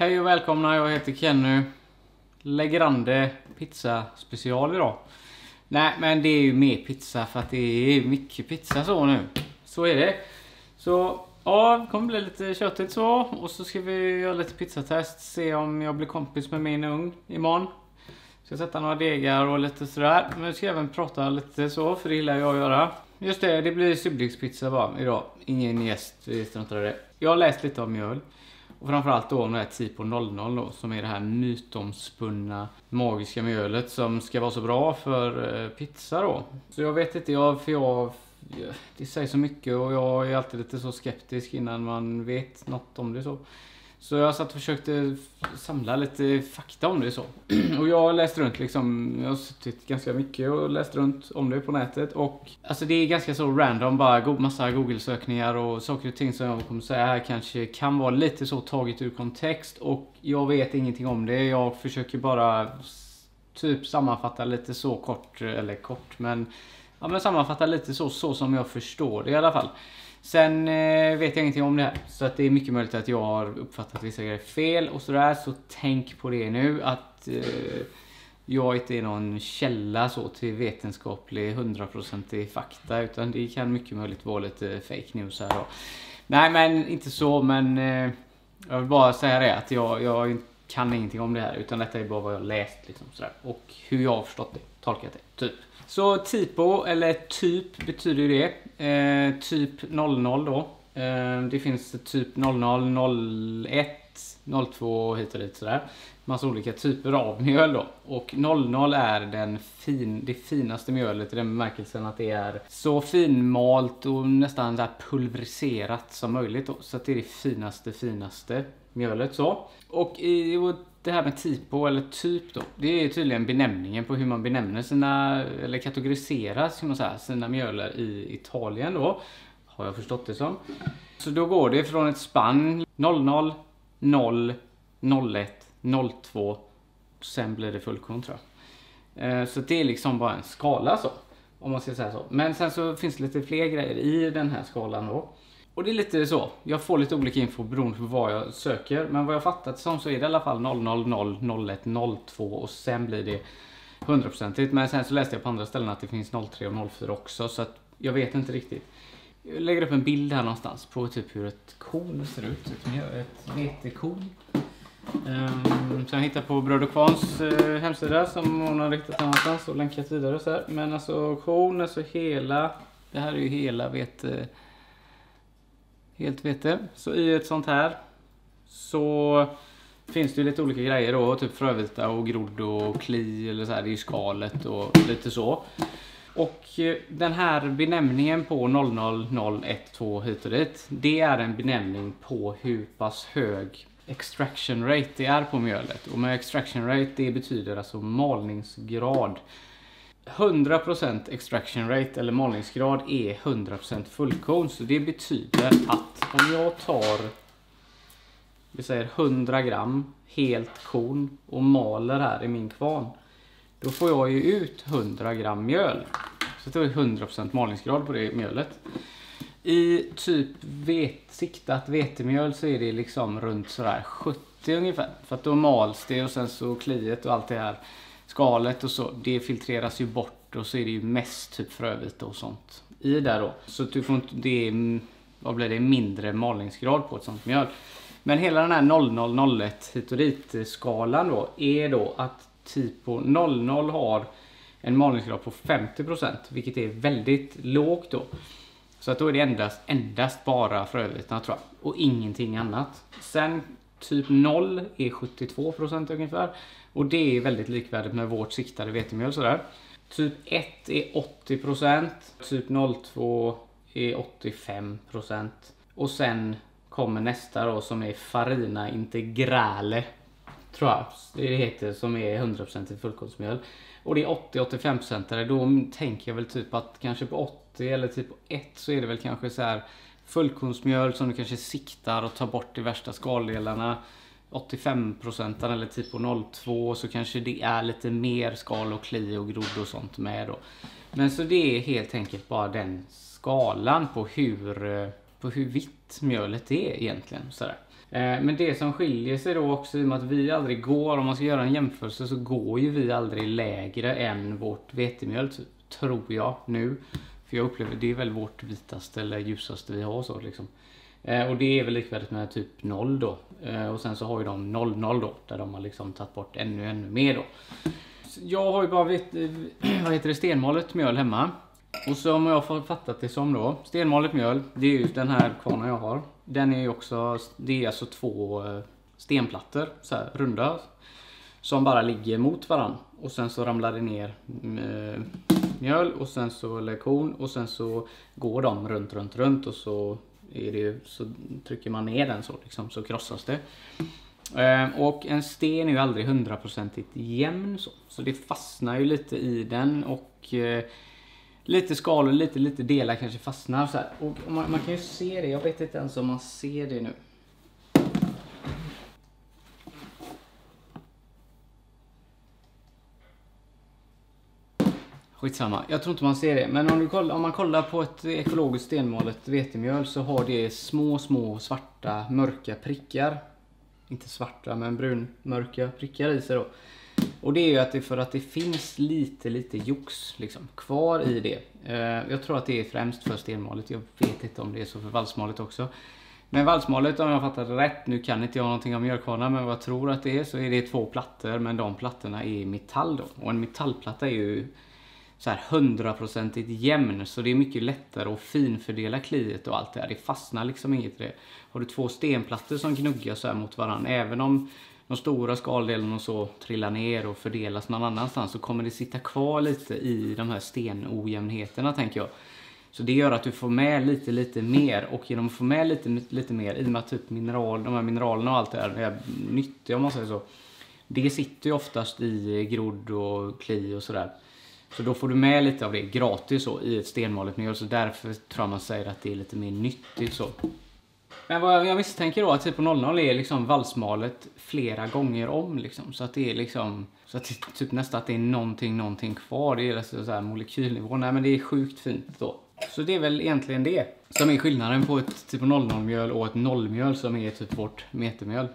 Hej och välkomna, jag heter Kenny. Legrande pizza special idag. Nej men det är ju mer pizza för att det är mycket pizza så nu. Så är det. Så ja, det kommer bli lite köttigt så. Och så ska vi göra lite pizzatest. Se om jag blir kompis med min ugn imorgon. Ska sätta några degar och lite sådär. Men nu ska även prata lite så, för det gillar jag att göra. Just det, det blir subdegspizza bara idag. Ingen gäst, vi struntar i det. Jag har läst lite om mjöl. Och framförallt då om det här Tipo 00 då, som är det här mytomspunna magiska mjölet som ska vara så bra för eh, pizza då. Så jag vet inte, jag, för jag, det säger så mycket och jag är alltid lite så skeptisk innan man vet något om det så. Så jag satt och försökte samla lite fakta om det så. Och jag har läst runt liksom, jag har suttit ganska mycket och läst runt om det på nätet och alltså det är ganska så random bara, massa google-sökningar och saker och ting som jag kommer säga här kanske kan vara lite så taget ur kontext och jag vet ingenting om det. Jag försöker bara typ sammanfatta lite så kort, eller kort men ja men sammanfatta lite så, så som jag förstår det i alla fall. Sen eh, vet jag ingenting om det här. Så att det är mycket möjligt att jag har uppfattat vissa grejer fel och sådär. Så tänk på det nu att eh, jag inte är någon källa så till vetenskaplig hundraprocentig fakta. Utan det kan mycket möjligt vara lite fake news här då. Nej men inte så men eh, jag vill bara säga det att jag, jag kan ingenting om det här. Utan detta är bara vad jag har läst liksom sådär. Och hur jag har förstått det, tolkat det, typ. Så typo, eller typ, betyder ju det. Eh, typ 00 då. Eh, det finns typ 00, 01, 02 hit och dit sådär. Massa olika typer av mjöl då. Och 00 är den fin, det finaste mjölet i den bemärkelsen att det är så finmalt och nästan där pulveriserat som möjligt då. Så att det är det finaste, finaste mjölet så. Och i, det här med typo eller typ då. Det är tydligen benämningen på hur man benämner sina, eller kategoriserar ska man säga, sina mjöler i Italien då. Har jag förstått det som. Så då går det från ett spann 00, 0, 01, 02. Sen blir det fullkorn tror jag. Eh, så det är liksom bara en skala så. Om man ska säga så. Men sen så finns det lite fler grejer i den här skalan då. Och det är lite så. Jag får lite olika info beroende på vad jag söker. Men vad jag fattat som så är det i alla fall 000, 01, 02 och sen blir det 100% Men sen så läste jag på andra ställen att det finns 03 och 04 också. Så att jag vet inte riktigt. Jag lägger upp en bild här någonstans på typ hur ett korn ser ut. Ett vetekorn. Um, ehm, som jag hittade på Bröd och kvarns uh, eh, hemsida som hon har riktat någonstans och länkat vidare så här. Men alltså korn, alltså hela. Det här är ju hela vete eh, helt vete. Så i ett sånt här så finns det ju lite olika grejer då. Typ frövita och grodd och kli eller så här. Det är ju skalet och lite så. Och eh, den här benämningen på 00012 hit och dit. Det är en benämning på hur pass hög extraction rate det är på mjölet. Och med extraction rate det betyder alltså malningsgrad. 100% extraction rate eller malningsgrad är 100% fullkorn. Så det betyder att om jag tar vi säger 100 gram helt korn och maler här i min kvarn. Då får jag ju ut 100 gram mjöl. Så det är 100% malningsgrad på det mjölet. I typ vet, siktat vetemjöl så är det liksom runt sådär 70 ungefär. För att då mals det och sen så kliet och allt det här skalet och så, det filtreras ju bort och så är det ju mest typ frövita och sånt i där då. Så du får inte, det är, vad blir det, mindre malningsgrad på ett sånt mjöl. Men hela den här 0001 hit och dit skalan då är då att Tipo 00 har en malningsgrad på 50% vilket är väldigt lågt då. Så att då är det endast, endast bara frövitorna tror jag och ingenting annat. Sen typ 0 är 72% ungefär och det är väldigt likvärdigt med vårt siktade vetemjöl sådär. Typ 1 är 80%, typ 02 är 85% och sen kommer nästa då som är Farina Integrale. Tror jag det heter som är 100% fullkornsmjöl. Och det är 80-85% då tänker jag väl typ att kanske på 80 eller typ på 1 så är det väl kanske så här fullkornsmjöl som du kanske siktar och tar bort de värsta skaldelarna. 85% eller typ på 02 så kanske det är lite mer skal och kli och grodd och sånt med då. Men så det är helt enkelt bara den skalan på hur, på hur vitt mjölet är egentligen. Sådär. Eh, men det som skiljer sig då också i och med att vi aldrig går, om man ska göra en jämförelse så går ju vi aldrig lägre än vårt vetemjöl, tror jag nu. För jag upplever det är väl vårt vitaste eller ljusaste vi har så liksom. Eh, och det är väl likvärdigt med typ 0 då. Eh, och sen så har ju de 00 då, där de har liksom tagit bort ännu, ännu mer då. Jag har ju bara vet, eh, vad heter det, stenmalet mjöl hemma. Och så jag har fattat det som då, stenmalet mjöl, det är ju den här kvarnen jag har. Den är ju också, det är alltså två eh, stenplattor, så här, runda. Som bara ligger mot varandra Och sen så ramlar det ner mm, eh, mjöl och sen så, eller korn och sen så går de runt, runt, runt och så är det så trycker man ner den så liksom, så krossas det. Eh, och en sten är ju aldrig hundraprocentigt jämn så. Så det fastnar ju lite i den och eh, lite skalor, lite, lite delar kanske fastnar så här. Och man, man, kan ju se det, jag vet inte ens om man ser det nu. Skitsamma, jag tror inte man ser det. Men om, du kollar, om man kollar på ett ekologiskt stenmalet vetemjöl så har det små, små svarta mörka prickar. Inte svarta, men brunmörka prickar i sig då. Och det är ju att det för att det finns lite, lite jox liksom, kvar i det. Eh, jag tror att det är främst för stenmalet. Jag vet inte om det är så för valsmalet också. Men valsmalet, om jag fattar det rätt, nu kan inte jag någonting om mjölkvarnar, men vad jag tror att det är så är det två plattor, men de plattorna är metall då. Och en metallplatta är ju så här hundraprocentigt jämn, så det är mycket lättare att finfördela kliet och allt det här. Det fastnar liksom inget i det. Har du två stenplattor som gnuggar så här mot varandra, även om de stora skaldelarna och så trillar ner och fördelas någon annanstans så kommer det sitta kvar lite i de här stenojämnheterna tänker jag. Så det gör att du får med lite, lite mer och genom att få med lite, lite mer i och med att typ mineral, de här mineralerna och allt det där, det är nyttiga om man säger så. Det sitter ju oftast i grodd och kli och sådär. Så då får du med lite av det gratis så i ett stenmalet mjöl så därför tror jag man säger att det är lite mer nyttigt så. Men vad jag misstänker då att typ på 00 är liksom valsmalet flera gånger om liksom. Så att det är liksom, så att det, typ nästan att det är någonting, någonting kvar. Det är alltså så här molekylnivå. Nej men det är sjukt fint då. Så det är väl egentligen det som är skillnaden på ett typ 00-mjöl och ett nollmjöl som är typ vårt metermjöl.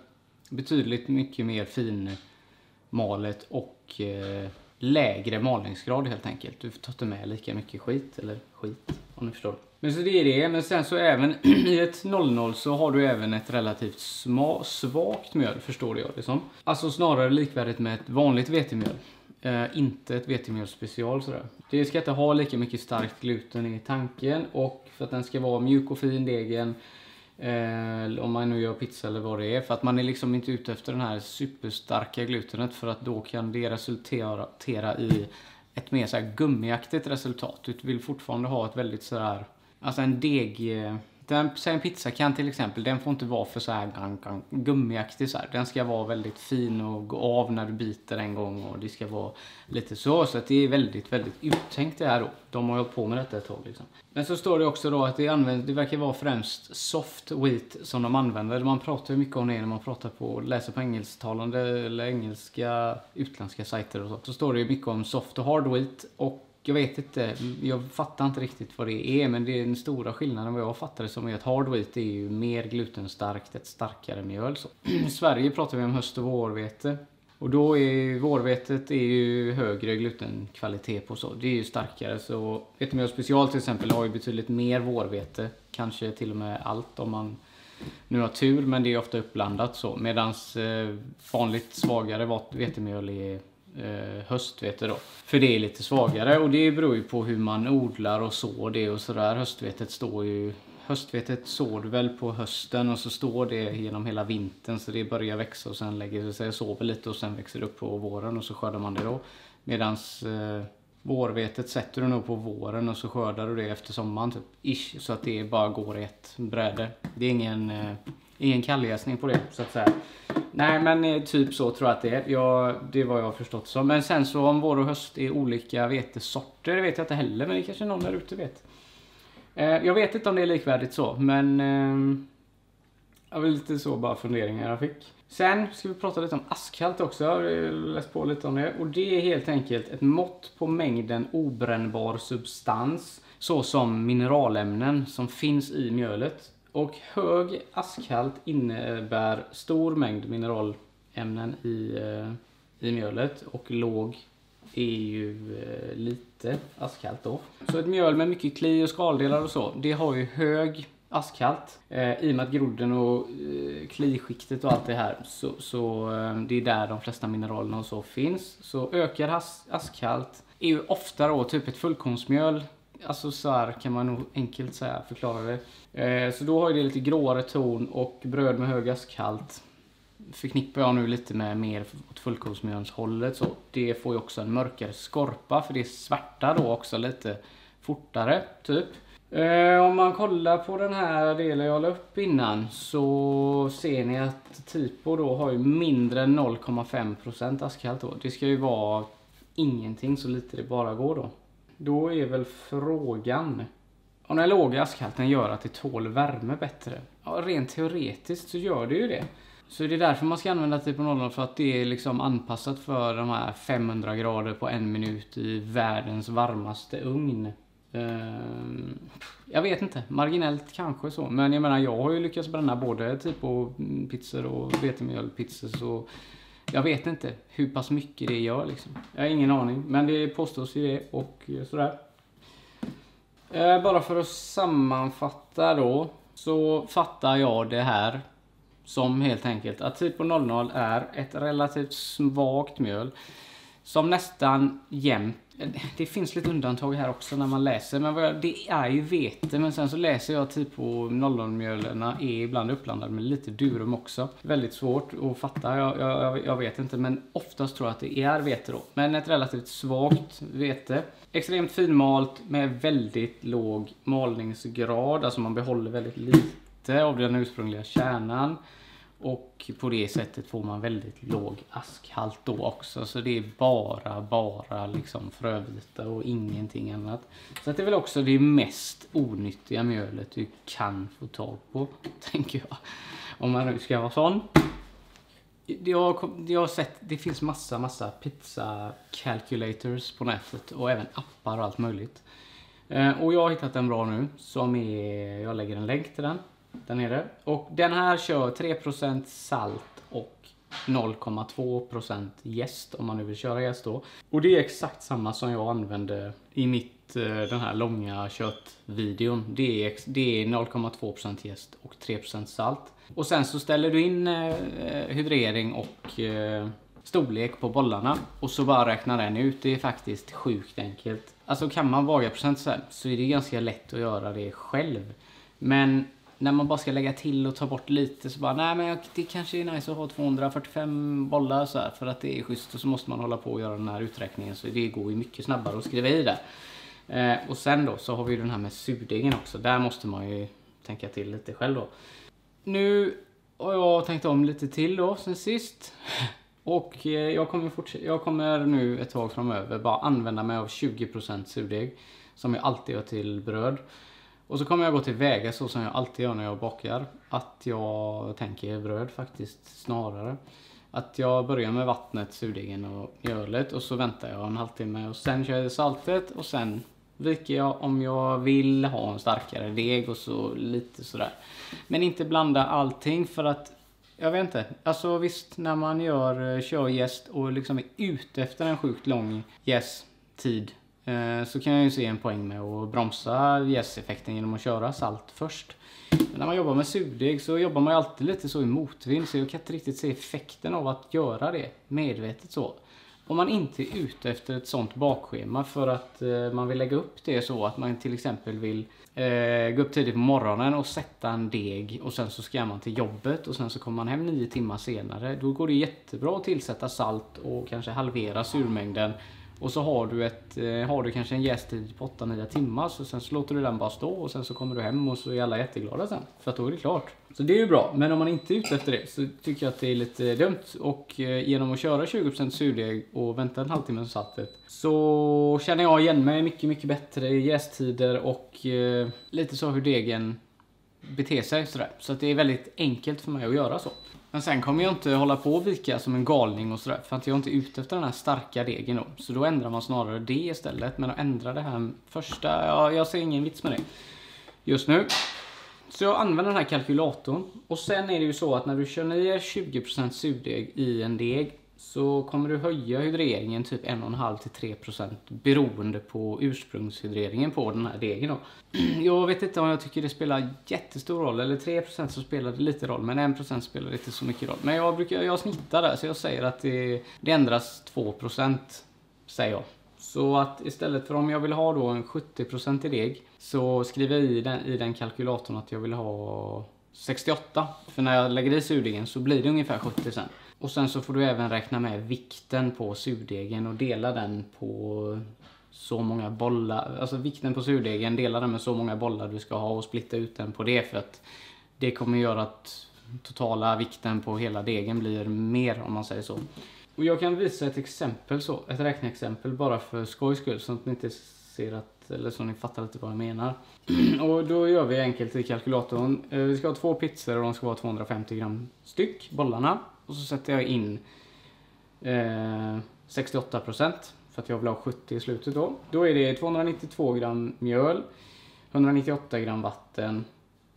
Betydligt mycket mer finmalet och eh, lägre malningsgrad helt enkelt. Du tar inte med lika mycket skit, eller skit om ni förstår. Men så det är det, men sen så även i ett 00 så har du även ett relativt sma, svagt mjöl, förstår jag det som. Alltså snarare likvärdigt med ett vanligt vetemjöl. Eh, inte ett vetemjöl special sådär. Det ska inte ha lika mycket starkt gluten i tanken och för att den ska vara mjuk och fin degen Eh, om man nu gör pizza eller vad det är. För att man är liksom inte ute efter den här superstarka glutenet för att då kan det resultera i ett mer så här gummiaktigt resultat. Du vill fortfarande ha ett väldigt sådär, alltså en deg eh, den, säg en pizzakant till exempel, den får inte vara för så här gummiaktig så här. Den ska vara väldigt fin och gå av när du biter en gång och det ska vara lite så. Så att det är väldigt, väldigt uttänkt det här då. De har hållit på med detta ett tag liksom. Men så står det också då att det används, det verkar vara främst soft wheat som de använder. Man pratar ju mycket om det när man pratar på, läser på engelsktalande eller engelska utländska sajter och så. Så står det ju mycket om soft och hard wheat och jag vet inte, jag fattar inte riktigt vad det är men det är den stora skillnaden vad jag fattar det som är att hard wheat är ju mer glutenstarkt, ett starkare mjöl. Så. I Sverige pratar vi om höst och vårvete. Och då är vårvetet är ju högre glutenkvalitet på så. Det är ju starkare. Så vetemjöl special till exempel har ju betydligt mer vårvete. Kanske till och med allt om man nu har tur men det är ofta uppblandat så. Medans eh, vanligt svagare vetemjöl är eh, höstvete då. För det är lite svagare och det beror ju på hur man odlar och sår det och sådär. Höstvetet står ju Höstvetet sår du väl på hösten och så står det genom hela vintern så det börjar växa och sen lägger det sig och sover lite och sen växer det upp på våren och så skördar man det då. Medans eh, vårvetet sätter du nog på våren och så skördar du det efter sommaren typ. Ish, så att det bara går i ett bräde. Det är ingen, eh, ingen kalljäsning på det så att säga. Nej men eh, typ så tror jag att det är. Jag, det är vad jag har förstått som. Men sen så om vår och höst är olika vetesorter, det vet jag inte heller. Men det kanske någon där ute vet. Eh, jag vet inte om det är likvärdigt så, men... Eh, jag var lite så bara funderingar jag fick. Sen ska vi prata lite om askhalt också. Jag har eh, läst på lite om det. Och det är helt enkelt ett mått på mängden obrännbar substans såsom mineralämnen som finns i mjölet och hög askhalt innebär stor mängd mineralämnen i, eh, i mjölet och låg är ju eh, lite askhalt då. Så ett mjöl med mycket kli och skaldelar och så, det har ju hög askhalt. Eh, I och med att grodden och eh, kliskiktet och allt det här, så, så eh, det är där de flesta mineralerna och så finns. Så ökad as askhalt är ju ofta då typ ett fullkornsmjöl. Alltså så här kan man nog enkelt säga, förklara det. Eh, så då har ju det lite gråare ton och bröd med hög askhalt förknippar jag nu lite med mer åt fullkornsmjölshållet. Så det får ju också en mörkare skorpa för det svärtar då också lite fortare, typ. Eh, om man kollar på den här delen jag la upp innan så ser ni att Tipo då har ju mindre än 0,5% askhalt då. Det ska ju vara ingenting så lite det bara går då. Då är väl frågan om den låga askhalten gör att det tål värme bättre. Ja, rent teoretiskt så gör det ju det. Så det är därför man ska använda Tipo 00 för att det är liksom anpassat för de här 500 grader på en minut i världens varmaste ugn. Ehm, jag vet inte, marginellt kanske så. Men jag menar jag har ju lyckats bränna både Tipo pizzor och vetemjölpizzor så jag vet inte hur pass mycket det gör liksom. Jag har ingen aning, men det påstås ju det och sådär. Eh, bara för att sammanfatta då, så fattar jag det här som helt enkelt att Tipo 00 är ett relativt svagt mjöl som nästan jämt det finns lite undantag här också när man läser, men det är ju vete. Men sen så läser jag typ på 00-mjölen är ibland uppblandade med lite durum också. Väldigt svårt att fatta, jag, jag, jag, vet inte. Men oftast tror jag att det är vete då. Men ett relativt svagt vete. Extremt finmalt med väldigt låg malningsgrad. Alltså man behåller väldigt lite av den ursprungliga kärnan. Och på det sättet får man väldigt låg askhalt då också. Så det är bara, bara liksom frövita och ingenting annat. Så att det är väl också det mest onyttiga mjölet du kan få tag på, tänker jag. Om man nu ska vara sån. Jag, jag har sett, det finns massa, massa pizza calculators på nätet och även appar och allt möjligt. Eh, och jag har hittat en bra nu som är, jag lägger en länk till den där nere. Och den här kör 3% salt och 0,2% jäst om man nu vill köra jäst då. Och det är exakt samma som jag använde i mitt, eh, den här långa köttvideon. Det är, det är 0,2% jäst och 3% salt. Och sen så ställer du in eh, hydrering och eh, storlek på bollarna och så bara räknar den ut. Det är faktiskt sjukt enkelt. Alltså kan man vaga procent så, här, så är det ganska lätt att göra det själv. Men när man bara ska lägga till och ta bort lite så bara, nej men det kanske är nice att ha 245 bollar så här, för att det är schysst och så måste man hålla på och göra den här uträkningen så det går ju mycket snabbare att skriva i det. Eh, och sen då så har vi ju den här med surdegen också, där måste man ju tänka till lite själv då. Nu har jag tänkt om lite till då sen sist. Och eh, jag kommer, jag kommer nu ett tag framöver bara använda mig av 20% surdeg. Som jag alltid gör till bröd. Och så kommer jag gå till väga så som jag alltid gör när jag bakar. Att jag tänker bröd faktiskt snarare. Att jag börjar med vattnet, surdegen och mjölet och så väntar jag en halvtimme och sen kör jag saltet och sen viker jag om jag vill ha en starkare deg och så lite sådär. Men inte blanda allting för att jag vet inte. Alltså visst, när man gör kör jäst och liksom är ute efter en sjukt lång jäst-tid Eh, så kan jag ju se en poäng med att bromsa jäseffekten genom att köra salt först. Men när man jobbar med surdeg så jobbar man ju alltid lite så i motvind så jag kan inte riktigt se effekten av att göra det medvetet så. Om man inte är ute efter ett sånt bakschema för att eh, man vill lägga upp det så att man till exempel vill eh, gå upp tidigt på morgonen och sätta en deg och sen så ska man till jobbet och sen så kommer man hem nio timmar senare. Då går det jättebra att tillsätta salt och kanske halvera surmängden och så har du, ett, eh, har du kanske en jästid på 8-9 timmar så sen så låter du den bara stå och sen så kommer du hem och så är alla jätteglada sen. För att då är det klart. Så det är ju bra. Men om man inte är ute efter det så tycker jag att det är lite dumt. Och eh, genom att köra 20% surdeg och vänta en halvtimme som saltet så känner jag igen mig mycket, mycket bättre i jästider och eh, lite så hur degen beter sig sådär. Så att det är väldigt enkelt för mig att göra så. Men sen kommer jag inte hålla på och vika som en galning och sådär. För att jag är inte ute efter den här starka degen då. Så då ändrar man snarare det istället. Men att ändra det här första, ja, jag ser ingen vits med det. Just nu. Så jag använder den här kalkylatorn. Och sen är det ju så att när du kör ner 20% surdeg i en deg så kommer du höja hydreringen typ 1,5-3% beroende på ursprungshydreringen på den här degen då. Jag vet inte om jag tycker det spelar jättestor roll, eller 3% så spelar det lite roll, men 1% spelar inte så mycket roll. Men jag brukar, jag snittar där, så jag säger att det, det ändras 2% säger jag. Så att istället för om jag vill ha då en 70% i deg så skriver jag i den, i den kalkylatorn att jag vill ha 68. För när jag lägger i surdegen så blir det ungefär 70 sen. Och sen så får du även räkna med vikten på surdegen och dela den på så många bollar, alltså vikten på surdegen, dela den med så många bollar du ska ha och splitta ut den på det för att det kommer göra att totala vikten på hela degen blir mer om man säger så. Och jag kan visa ett exempel så, ett räkneexempel bara för skojs skull så att ni inte ser att, eller så ni fattar lite vad jag menar. och då gör vi enkelt i kalkylatorn. Eh, vi ska ha två pizzor och de ska vara 250 gram styck, bollarna. Och så sätter jag in eh, 68% för att jag vill ha 70 i slutet då. Då är det 292 gram mjöl, 198 gram vatten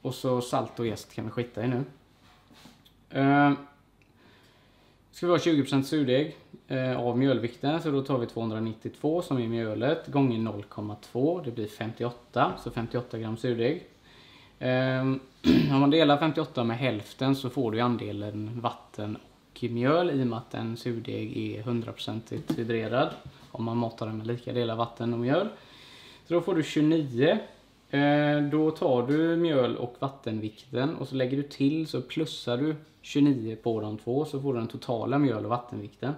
och så salt och jäst kan vi skita i nu. Eh, ska vi ha 20% surdeg eh, av mjölvikten så då tar vi 292 som är mjölet gånger 0,2 det blir 58 så 58 gram surdeg. Eh, om man delar 58 med hälften så får du andelen vatten och mjöl i och med att en surdeg är 100% hydrerad om man matar den med lika delar vatten och mjöl. Så då får du 29 eh, då tar du mjöl och vattenvikten och så lägger du till så plussar du 29 på de två så får du den totala mjöl och vattenvikten.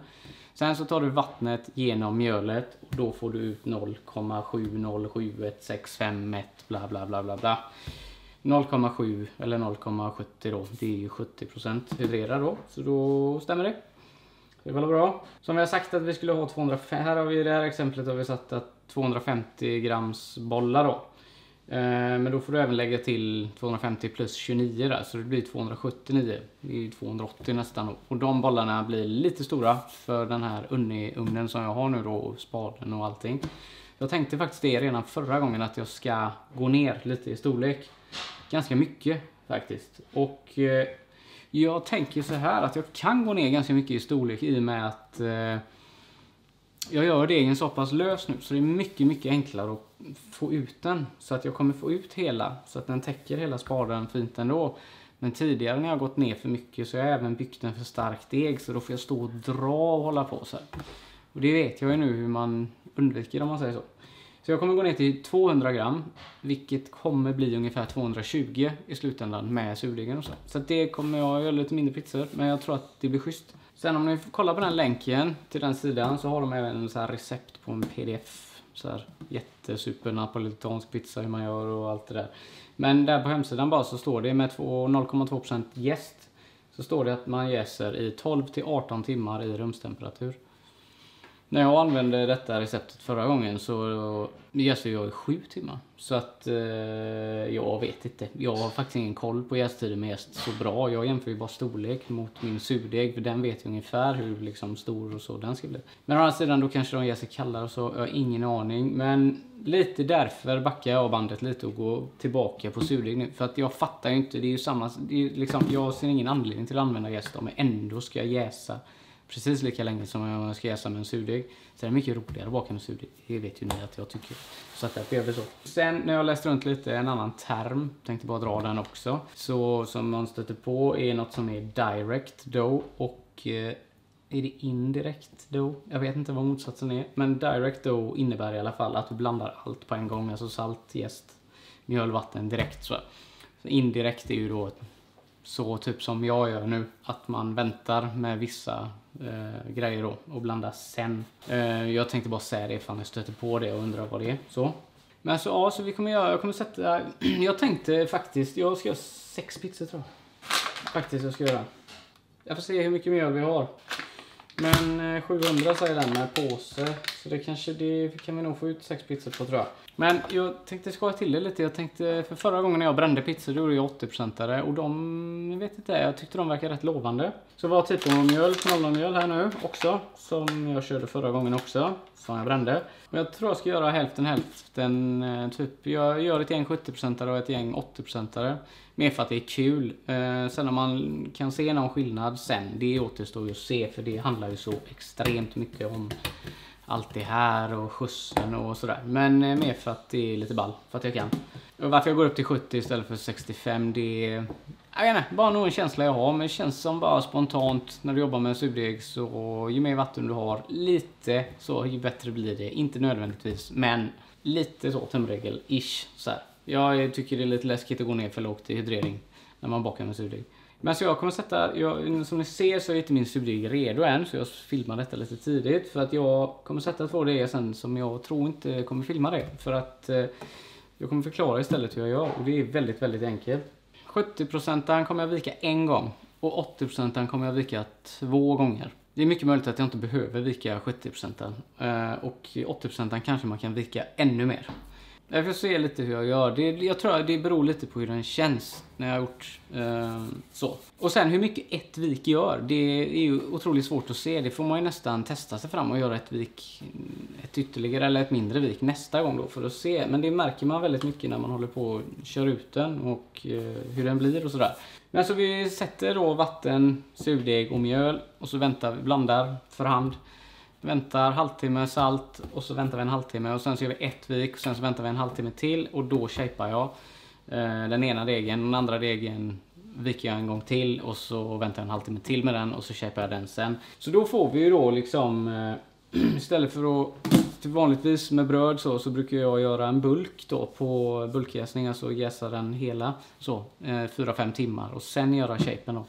Sen så tar du vattnet genom mjölet och då får du ut 0,70765 bla bla bla bla bla. 0,7 eller 0,70 då, det är ju 70% hydrerad då, så då stämmer det. Det är väl bra. Som vi har sagt att vi skulle ha 250, här har vi i det här exemplet har vi satt att 250 grams bollar då. Eh, men då får du även lägga till 250 plus 29 där, så det blir 279. Det är 280 nästan. Och de bollarna blir lite stora för den här ugnen som jag har nu då, spaden och allting. Jag tänkte faktiskt det redan förra gången att jag ska gå ner lite i storlek. Ganska mycket faktiskt. Och eh, jag tänker så här att jag kan gå ner ganska mycket i storlek i och med att eh, jag gör degen så pass lös nu så det är mycket, mycket enklare att få ut den. Så att jag kommer få ut hela, så att den täcker hela spaden fint ändå. Men tidigare när jag gått ner för mycket så har jag även byggt en för stark deg så då får jag stå och dra och hålla på så här. Och det vet jag ju nu hur man undviker om man säger så. Så jag kommer gå ner till 200 gram, vilket kommer bli ungefär 220 i slutändan med surdegen och så. Så det kommer jag göra lite mindre pizzor, men jag tror att det blir schysst. Sen om ni kollar på den länken till den sidan så har de även så här recept på en pdf. Så här jättesuper napolitansk pizza hur man gör och allt det där. Men där på hemsidan bara så står det med 0,2% jäst. Så står det att man jäser i 12 till 18 timmar i rumstemperatur. När jag använde detta receptet förra gången så jäste jag i sju timmar. Så att eh, jag vet inte. Jag har faktiskt ingen koll på jästider med jäst så bra. Jag jämför ju bara storlek mot min surdeg för den vet jag ungefär hur liksom, stor och så den ska bli. Men å andra sidan då kanske de jäser kallare och så. Jag har ingen aning. Men lite därför backar jag bandet lite och går tillbaka på surdeg nu. För att jag fattar ju inte. Det är ju samma. Det är liksom, jag ser ingen anledning till att använda jäst om jag ändå ska jäsa precis lika länge som jag ska jäsa med en surdeg. Så det är mycket roligare att baka med surdeg. Det vet ju ni att jag tycker. Så att därför gör vi så. Sen när jag läst runt lite, en annan term, tänkte bara dra den också. Så som man stöter på är något som är direct dough och eh, är det indirekt dough? Jag vet inte vad motsatsen är. Men direct dough innebär i alla fall att du blandar allt på en gång. Alltså salt, jäst, mjöl, vatten direkt så. så indirekt är ju då så typ som jag gör nu, att man väntar med vissa eh, grejer då och blandar sen. Eh, jag tänkte bara säga det ifall ni stöter på det och undrar vad det är. Så. Men alltså ja, så vi kommer göra, jag kommer sätta, jag tänkte faktiskt, jag ska göra sex pizzor tror jag. Faktiskt jag ska göra. Jag får se hur mycket mjöl vi har. Men eh, 700 säger den med påse. Så det kanske det kan vi nog få ut sex pizzor på tror jag. Men jag tänkte skoja till det lite. Jag tänkte, för förra gången när jag brände pizzor då gjorde jag 80-procentare och de, jag vet inte, jag tyckte de verkar rätt lovande. Så var typ av mjöl, mjöl här nu också. Som jag körde förra gången också. Som jag brände. Och jag tror jag ska göra hälften hälften. Eh, typ, jag gör ett gäng 70-procentare och ett gäng 80-procentare. Mer för att det är kul. Eh, sen om man kan se någon skillnad sen, det återstår ju att se. För det handlar ju så extremt mycket om Alltid här och skjutsen och sådär. Men eh, mer för att det är lite ball, för att jag kan. Och varför jag går upp till 70 istället för 65, det är... Jag vet inte, bara nog en känsla jag har. Men det känns som bara spontant när du jobbar med surdeg så ju mer vatten du har, lite så ju bättre blir det. Inte nödvändigtvis, men lite så tumregel-ish. Så här. Jag tycker det är lite läskigt att gå ner för lågt i hydrering när man bakar med surdeg. Men så jag kommer sätta, jag, som ni ser så är inte min surdeg redo än så jag filmar detta lite tidigt för att jag kommer sätta två degar sen som jag tror inte kommer filma det för att eh, jag kommer förklara istället hur jag gör och det är väldigt, väldigt enkelt. 70% kommer jag vika en gång och 80% kommer jag vika två gånger. Det är mycket möjligt att jag inte behöver vika 70% eh, och 80% kanske man kan vika ännu mer. Jag får se lite hur jag gör. Det, jag tror att det beror lite på hur den känns när jag har gjort eh, så. Och sen hur mycket ett vik gör, det är ju otroligt svårt att se. Det får man ju nästan testa sig fram och göra ett vik, ett ytterligare eller ett mindre vik nästa gång då för att se. Men det märker man väldigt mycket när man håller på och kör ut den och eh, hur den blir och sådär. Men så vi sätter då vatten, surdeg och mjöl och så väntar vi, blandar för hand. Väntar halvtimme salt och så väntar vi en halvtimme och sen så gör vi ett vik och sen så väntar vi en halvtimme till och då shapar jag eh, den ena degen den andra degen viker jag en gång till och så väntar jag en halvtimme till med den och så shapar jag den sen. Så då får vi ju då liksom eh, istället för att till vanligtvis med bröd så, så brukar jag göra en bulk då på bulkjäsning, alltså jäsa den hela så, eh, 4-5 timmar och sen göra shapen då.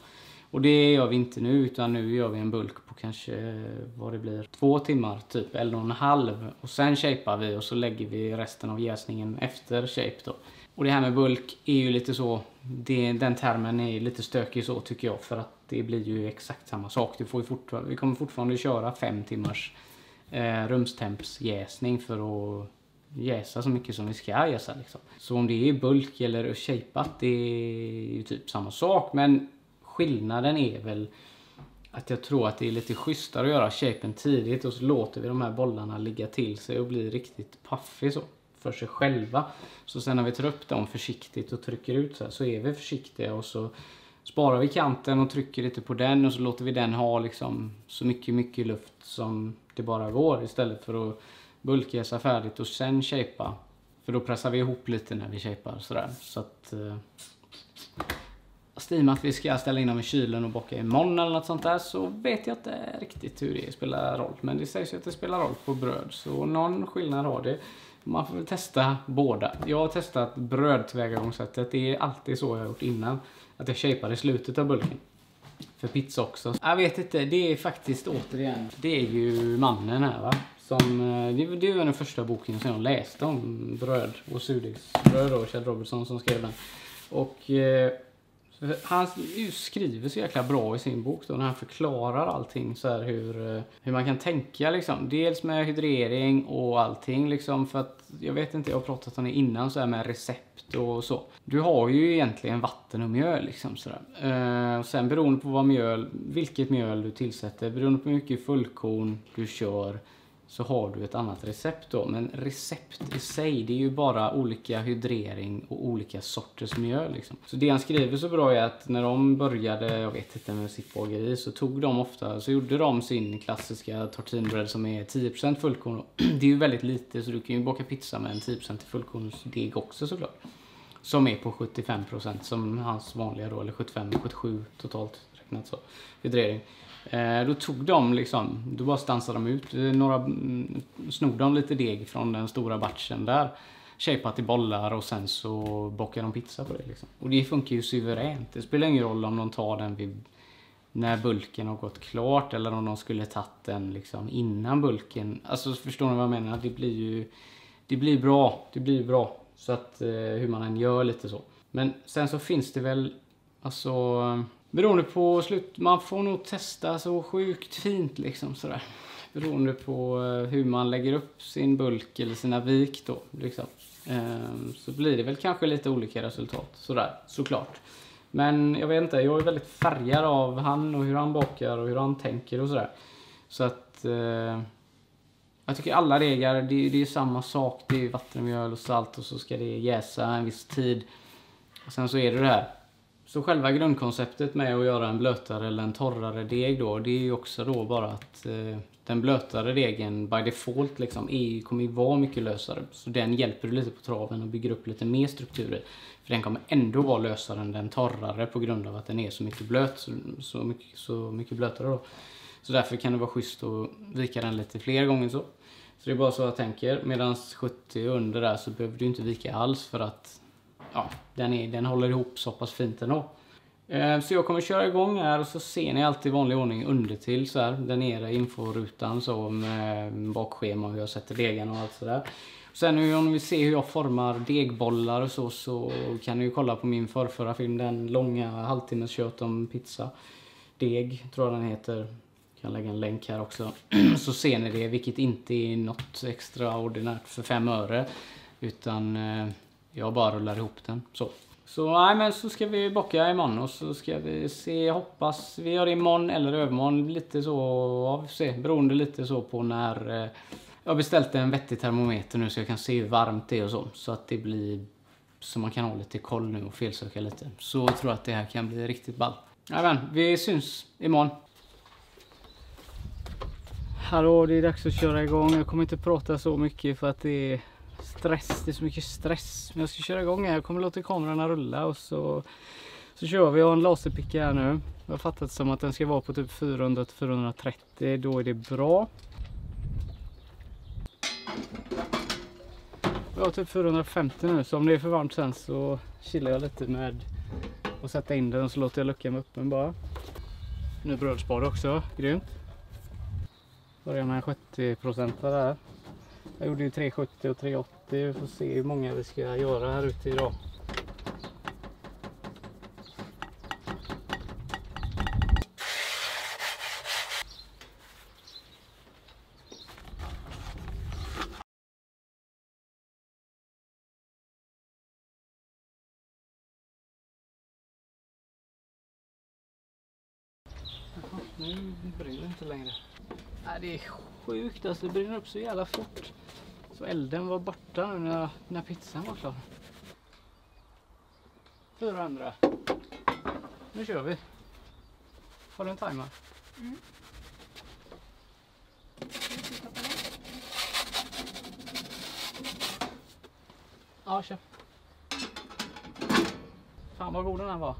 Och det gör vi inte nu utan nu gör vi en bulk på kanske eh, vad det blir två timmar typ eller en halv och sen shapar vi och så lägger vi resten av jäsningen efter shape då. Och det här med bulk är ju lite så, det, den termen är lite stökig så tycker jag för att det blir ju exakt samma sak. Du får ju vi kommer fortfarande köra fem timmars eh, rumstempsjäsning för att jäsa så mycket som vi ska jäsa liksom. Så om det är bulk eller shapat det är ju typ samma sak men skillnaden är väl att jag tror att det är lite schysstare att göra shapen tidigt och så låter vi de här bollarna ligga till sig och bli riktigt paffig så för sig själva. Så sen när vi tar upp dem försiktigt och trycker ut så här, så är vi försiktiga och så sparar vi kanten och trycker lite på den och så låter vi den ha liksom så mycket, mycket luft som det bara går istället för att bulkjäsa färdigt och sen shapea. För då pressar vi ihop lite när vi shapar sådär. Så att... Eh, Steam att vi ska ställa in dem i kylen och bocka imorgon eller något sånt där så vet jag inte riktigt hur det spelar roll. Men det sägs ju att det spelar roll på bröd så någon skillnad har det. Man får väl testa båda. Jag har testat brödtillvägagångssättet. Det är alltid så jag har gjort innan. Att jag shapar i slutet av bulken. För pizza också. Jag vet inte, det är faktiskt återigen, det är ju mannen här va. Som, eh, det, det var den första boken som jag läste om bröd och surdegsbröd då, Kjell Robertson som skrev den. Och eh, han skriver så jäkla bra i sin bok då när han förklarar allting så här hur, eh, hur man kan tänka liksom. Dels med hydrering och allting liksom för att jag vet inte, jag har pratat om det innan så här med recept och så. Du har ju egentligen vatten och mjöl liksom sådär. Uh, eh, sen beroende på vad mjöl, vilket mjöl du tillsätter, beroende på hur mycket fullkorn du kör så har du ett annat recept då. Men recept i sig, det är ju bara olika hydrering och olika sorters mjöl. Liksom. Så det han skriver så bra är att när de började, jag vet inte med sitt bageri, så tog de ofta, så gjorde de sin klassiska tartinbröd som är 10% fullkorn. Det är ju väldigt lite så du kan ju baka pizza med en 10% fullkornsdeg också såklart. Som är på 75% som hans vanliga då, eller 75-77 totalt räknat så. Hydrering. Eh, då tog de liksom, då bara stansade de ut eh, några, mm, snodde de lite deg från den stora batchen där. Shapeade till bollar och sen så bockade de pizza på det liksom. Och det funkar ju suveränt. Det spelar ingen roll om de tar den vid när bulken har gått klart eller om de skulle tagit den liksom innan bulken. Alltså förstår ni vad jag menar? Det blir ju det blir bra. Det blir bra. Så att eh, hur man än gör lite så. Men sen så finns det väl alltså Beroende på slut, man får nog testa så sjukt fint liksom sådär. beroende på eh, hur man lägger upp sin bulk eller sina vik då. Liksom. Ehm, så blir det väl kanske lite olika resultat sådär, såklart. Men jag vet inte, jag är väldigt färgad av han och hur han bakar och hur han tänker och sådär. Så att eh, jag tycker alla degar, det, det är samma sak. Det är vattenmjöl och salt och så ska det jäsa en viss tid. Och sen så är det det här. Så själva grundkonceptet med att göra en blötare eller en torrare deg då, det är ju också då bara att eh, den blötare degen by default liksom är, kommer ju vara mycket lösare. Så den hjälper du lite på traven och bygger upp lite mer strukturer. För den kommer ändå vara lösare än den torrare på grund av att den är så mycket blöt, så, så, mycket, så mycket blötare då. Så därför kan det vara schysst att vika den lite fler gånger så. Så det är bara så jag tänker. Medan 70 under där så behöver du inte vika alls för att ja, den, är, den håller ihop så pass fint ändå. Eh, så jag kommer köra igång här och så ser ni alltid i vanlig ordning under till så här, där nere inforutan så med eh, bakschema och hur jag sätter degarna och allt sådär. Sen om ni vill se hur jag formar degbollar och så, så kan ni ju kolla på min förrförra film, den långa halvtimmes kött om pizza. Deg, tror jag den heter. Jag kan lägga en länk här också. så ser ni det, vilket inte är något extraordinärt för fem öre. Utan eh, jag bara rullar ihop den. Så. Så nej men så ska vi bocka imorgon och så ska vi se, hoppas vi gör det imorgon eller övermorgon. Lite så, ja, vi se, beroende lite så på när... Eh, jag har beställt en vettig termometer nu så jag kan se hur varmt det är och så. Så att det blir... Så man kan ha lite koll nu och felsöka lite. Så jag tror att det här kan bli riktigt ball. Även, vi syns imorgon. Hallå, det är dags att köra igång. Jag kommer inte prata så mycket för att det är stress. Det är så mycket stress. Men jag ska köra igång här. Jag kommer låta kamerorna rulla och så, så kör vi. Jag har en laserpicka här nu. Jag har fattat som att den ska vara på typ 400-430. Då är det bra. Jag har typ 450 nu så om det är för varmt sen så chillar jag lite med att sätta in den och så låter jag luckan vara öppen bara. Nu brödspade också, grymt. Börjar med en 70% där. Jag gjorde ju 370 och 380. Vi får se hur många vi ska göra här ute idag. nu brinner det inte längre. Nej, det är sjukt alltså, det brinner upp så jävla fort. Så elden var borta nu när, när pizzan var klar. 400. Nu kör vi. Har du en timer? Mm. Ja, kör. Fan vad god den här var.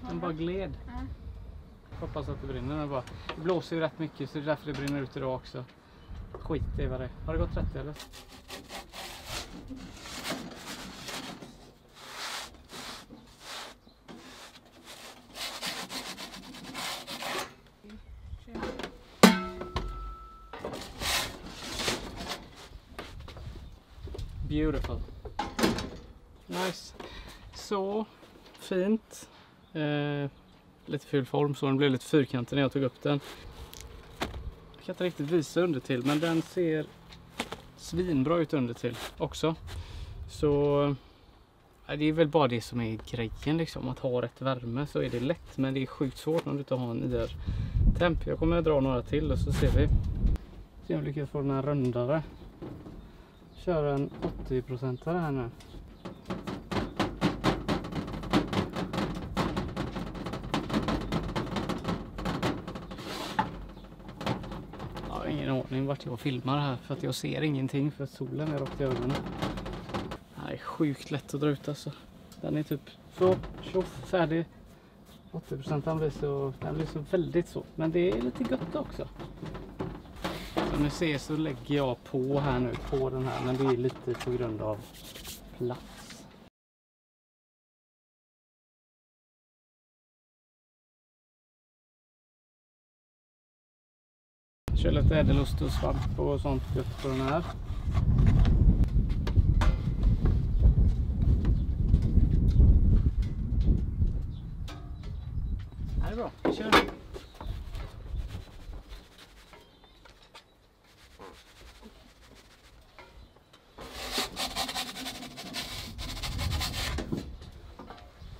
Den bara gled. Hoppas att det brinner nu bara. Det blåser ju rätt mycket så det är därför det brinner ut idag också. Skit i vad det är. Har det gått 30 eller? Beautiful. Nice. Så fint. Eh, lite ful form så den blev lite fyrkantig när jag tog upp den. Jag kan inte riktigt visa under till men den ser svinbra ut under till också. Så det är väl bara det som är grejen liksom. Att ha rätt värme så är det lätt men det är sjukt svårt om du inte har en IR-temp. Jag kommer att dra några till och så ser vi. Se om vi lyckas få den här rundare. Kör en 80% här nu. Aning vart jag filmar här för att jag ser ingenting för att solen är rakt i ögonen. Det är sjukt lätt att dra ut alltså. Den är typ så, tjoff, färdig. 80% den blir så, den blir så väldigt så. Men det är lite gött också. Som ni ser så lägger jag på här nu på den här men det är lite på grund av plats. Kör lite ädelost och svamp och sånt gött på den här. Det här är bra, vi kör.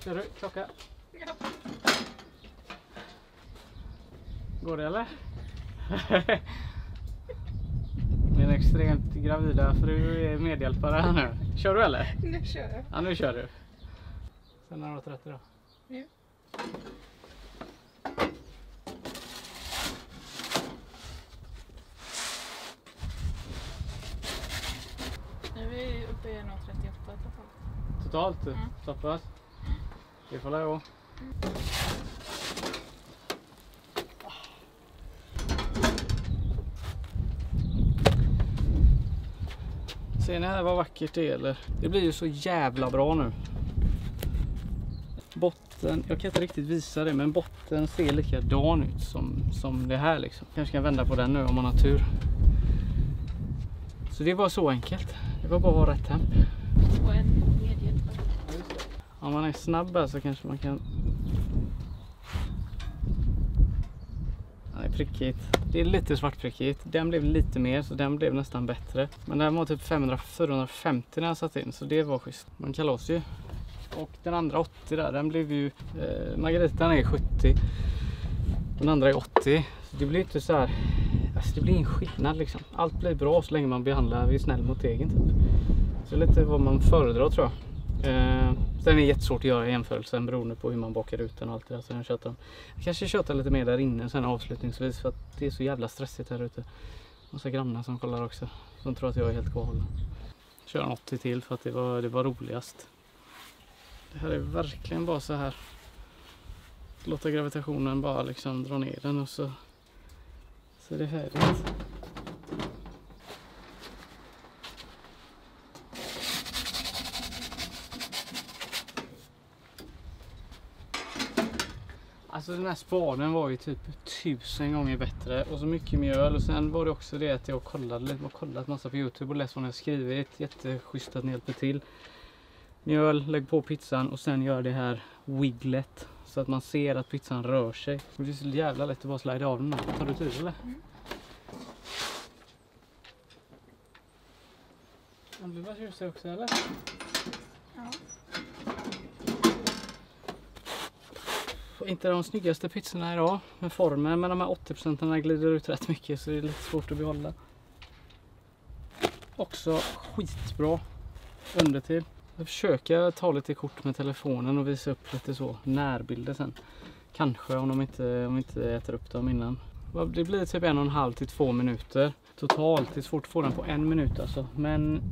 Kör du, klocka. Går det eller? Min extremt gravida fru är medhjälpare här nu. Kör du eller? Nu kör jag. Ja nu kör du. Sen när du har 30 då? Nu. Nu är vi uppe i 1,38 totalt. Totalt? Mm. Pass? Det får jag gå. Ser ni här vad vackert det är eller? Det blir ju så jävla bra nu. Botten, jag kan inte riktigt visa det men botten ser likadan ut som, som det här liksom. Kanske kan vända på den nu om man har tur. Så det var så enkelt. Det var bara att ha rätt temp. Och en medhjälpare. Om man är snabb här så kanske man kan... Ja, det är prickigt. Det är lite svartprickigt. Den blev lite mer så den blev nästan bättre. Men den var typ 500-450 när jag satt in så det var schysst. Man kalas ju. Och den andra 80 där den blev ju... Eh, Margaritan är 70. Den andra är 80. Så det blir inte så här... Alltså det blir ingen skillnad liksom. Allt blir bra så länge man behandlar, vi är snäll mot egen typ. Så lite vad man föredrar tror jag. Eh, sen är det jättesvårt att göra jämförelsen beroende på hur man bakar ut den och allt det där. Så jag, tjötar. jag kanske tjötar lite mer där inne sen avslutningsvis för att det är så jävla stressigt här ute. Massa grannar som kollar också. Som tror att jag är helt galen. Kör en 80 till för att det var, det var roligast. Det här är verkligen bara så här. Låta gravitationen bara liksom dra ner den och så. Så är det färdigt. Alltså den här spaden var ju typ tusen gånger bättre och så mycket mjöl och sen var det också det att jag kollade lite, och kollat massa på Youtube och läst vad ni har skrivit. Jätteschysst att ni hjälper till. Mjöl, lägg på pizzan och sen gör det här wigglet så att man ser att pizzan rör sig. Det är så jävla lätt att bara slida av den. Tar du tid eller? Mm. Du bara tjusig också eller? Inte de snyggaste pizzorna idag med formen men de här 80% glider ut rätt mycket så det är lite svårt att behålla. Också skitbra under till. Jag försöker ta lite kort med telefonen och visa upp lite så närbilder sen. Kanske om de inte, om vi inte äter upp dem innan. Det blir typ en och en halv till två minuter totalt. Det är svårt att få den på en minut alltså. Men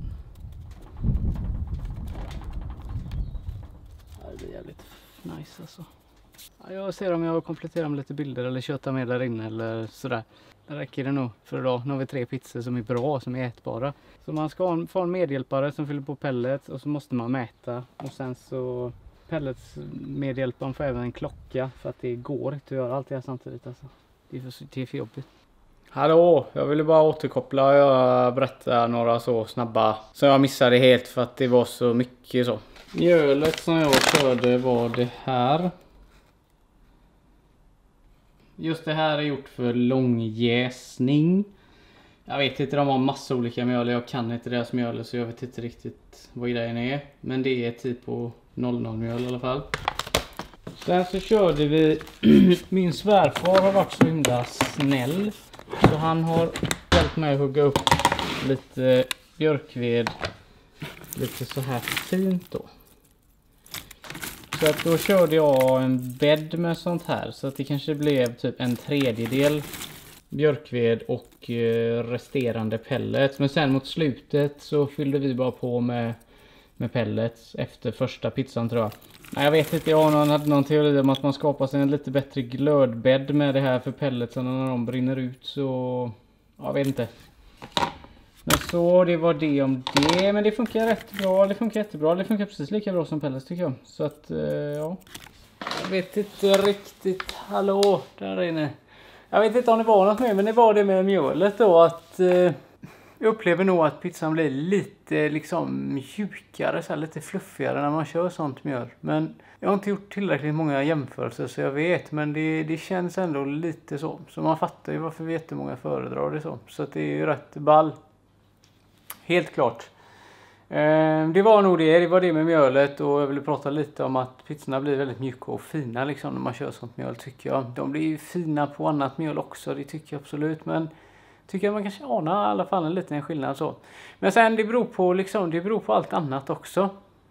det blir jävligt nice alltså. Ja, jag ser om jag kompletterar med lite bilder eller köttar med där inne eller sådär. Det räcker det nog för idag. Nu har vi tre pizzor som är bra, som är ätbara. Så man ska ha en, få en medhjälpare som fyller på pellets och så måste man mäta. Och sen så pellets medhjälparen får även en klocka för att det går inte att göra allt det här samtidigt alltså. Det är för, det är för jobbigt. Hallå, jag ville bara återkoppla och jag berätta några så snabba som jag missade helt för att det var så mycket så. Mjölet som jag körde var det här. Just det här är gjort för långjäsning. Jag vet inte, de har massa olika mjöl. Jag kan inte deras mjöl så jag vet inte riktigt vad grejen är. Men det är typ på 00 mjöl i alla fall. Sen så körde vi, min svärfar har varit så himla snäll. Så han har hjälpt mig att hugga upp lite björkved lite så här fint då. Så att då körde jag en bädd med sånt här så att det kanske blev typ en tredjedel björkved och eh, resterande pellets. Men sen mot slutet så fyllde vi bara på med, med pellets efter första pizzan tror jag. Nej, jag vet inte, jag har någon, hade någon teori om att man skapar sig en lite bättre glödbädd med det här för pelletsen när de brinner ut så... Jag vet inte. Men så det var det om det. Men det funkar rätt bra. Det funkar jättebra. Det funkar precis lika bra som pelles tycker jag. Så att eh, ja. Jag vet inte riktigt. Hallå där inne. Jag vet inte om det var något mer men det var det med mjölet då att eh, jag upplever nog att pizzan blir lite liksom mjukare, så här, lite fluffigare när man kör sånt mjöl. Men jag har inte gjort tillräckligt många jämförelser så jag vet, men det, det känns ändå lite så. Så man fattar ju varför vi jättemånga föredrar det så. Så att det är ju rätt ball. Helt klart. Eh, det var nog det, det var det med mjölet och jag ville prata lite om att pizzorna blir väldigt mjuka och fina liksom när man kör sånt mjöl tycker jag. De blir ju fina på annat mjöl också, det tycker jag absolut men tycker jag man kanske anar i alla fall en liten skillnad så. Men sen det beror på liksom, det beror på allt annat också.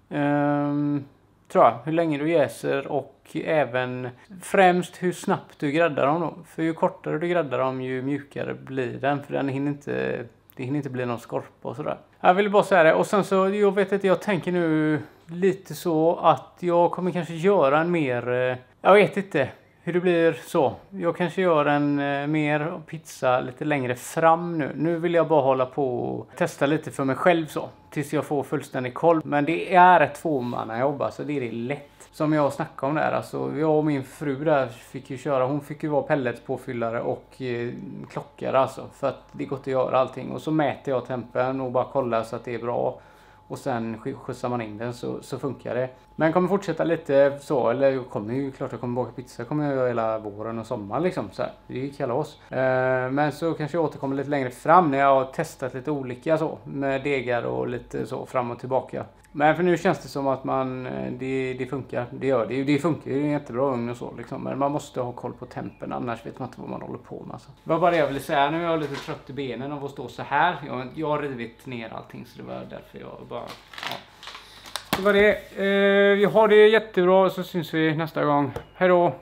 Ehm, tror jag, hur länge du jäser och även främst hur snabbt du gräddar dem då. För ju kortare du gräddar dem ju mjukare blir den för den hinner inte, det hinner inte bli någon skorpa och sådär. Jag ville bara säga det och sen så, jag vet inte, jag tänker nu lite så att jag kommer kanske göra en mer, eh, jag vet inte hur det blir så. Jag kanske gör en eh, mer pizza lite längre fram nu. Nu vill jag bara hålla på och testa lite för mig själv så. Tills jag får fullständig koll. Men det är ett tvåmannajobb alltså, det är det lätt. Som jag snackade om där, alltså jag och min fru där fick ju köra, hon fick ju vara pelletspåfyllare och eh, klockare alltså. För att det går att göra allting. Och så mäter jag tempen och bara kollar så att det är bra och sen skjutsar man in den så, så funkar det. Men kommer fortsätta lite så, eller jag kommer ju klart jag kommer baka pizza kommer jag göra hela våren och sommaren liksom. Så här. Det är ju kalas. Eh, men så kanske jag återkommer lite längre fram när jag har testat lite olika så med degar och lite så fram och tillbaka. Men för nu känns det som att man, eh, det, det funkar. Det gör det. Det funkar ju jättebra ugn och så liksom. Men man måste ha koll på tempen annars vet man inte vad man håller på med. Alltså. Det var bara det jag ville säga. Nu är jag lite trött i benen av att stå så här. Jag, jag har rivit ner allting så det var därför jag bara... Ja. Det var det. Eh, vi har det jättebra så syns vi nästa gång. Hejdå!